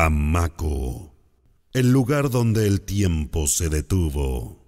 Bamako, el lugar donde el tiempo se detuvo.